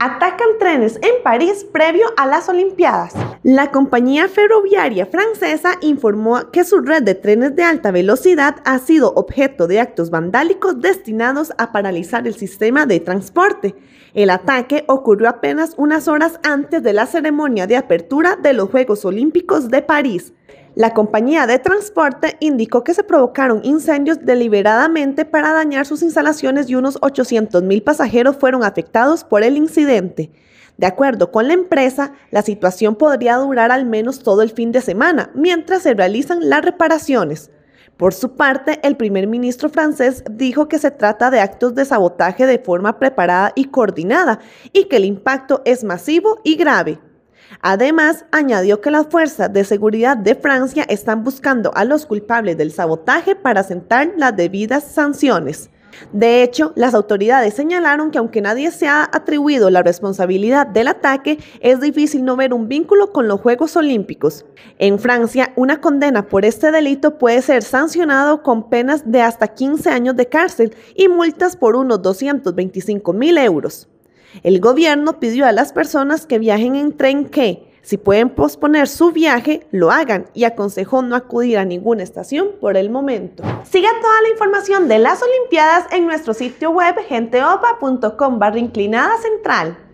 Atacan trenes en París previo a las Olimpiadas. La compañía ferroviaria francesa informó que su red de trenes de alta velocidad ha sido objeto de actos vandálicos destinados a paralizar el sistema de transporte. El ataque ocurrió apenas unas horas antes de la ceremonia de apertura de los Juegos Olímpicos de París. La compañía de transporte indicó que se provocaron incendios deliberadamente para dañar sus instalaciones y unos 800 mil pasajeros fueron afectados por el incidente. De acuerdo con la empresa, la situación podría durar al menos todo el fin de semana mientras se realizan las reparaciones. Por su parte, el primer ministro francés dijo que se trata de actos de sabotaje de forma preparada y coordinada y que el impacto es masivo y grave. Además, añadió que las fuerzas de seguridad de Francia están buscando a los culpables del sabotaje para sentar las debidas sanciones. De hecho, las autoridades señalaron que aunque nadie se ha atribuido la responsabilidad del ataque, es difícil no ver un vínculo con los Juegos Olímpicos. En Francia, una condena por este delito puede ser sancionado con penas de hasta 15 años de cárcel y multas por unos 225 mil euros. El gobierno pidió a las personas que viajen en tren que, si pueden posponer su viaje, lo hagan y aconsejó no acudir a ninguna estación por el momento. Siga toda la información de las Olimpiadas en nuestro sitio web genteopa.com barra inclinada central.